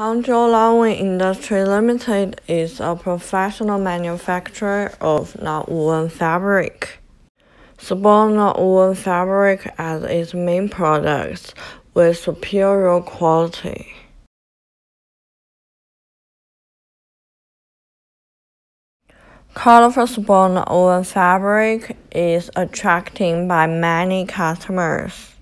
Hangzhou Longwing Industry Limited is a professional manufacturer of non-woven fabric. Spun nonwoven fabric as its main products with superior quality. Colorful spun nonwoven fabric is attracting by many customers.